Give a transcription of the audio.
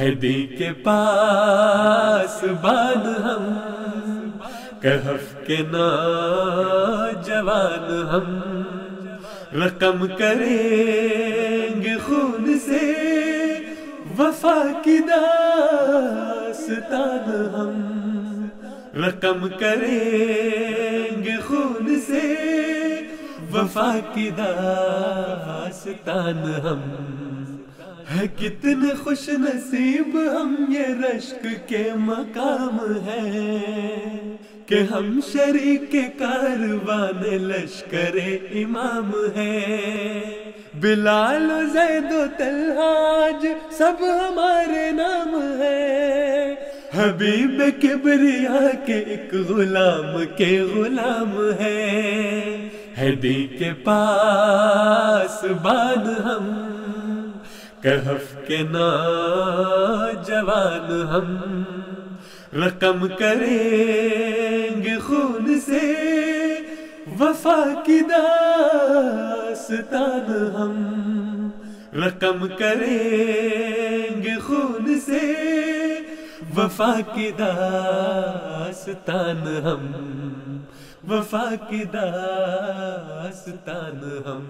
ہدی کے پاس بان ہم، کہف کے نوجوان ہم۔ رقم کریں گے خون سے، وفا کی داستان ہم۔ رقم کریں گے خون سے، وفا کی داستان ہم۔ ہے کتنے خوش نصیب ہم یہ رشک کے مقام ہے کہ ہم شریک کاروان لشکر امام ہے بلال و زید و تلحاج سب ہمارے نام ہے حبیب کبریا کے ایک غلام کے غلام ہے ہدی کے پاس بان ہم کہف کے نوجوان ہم رقم کریں گے خون سے وفا کی داستان ہم رقم کریں گے خون سے وفا کی داستان ہم وفا کی داستان ہم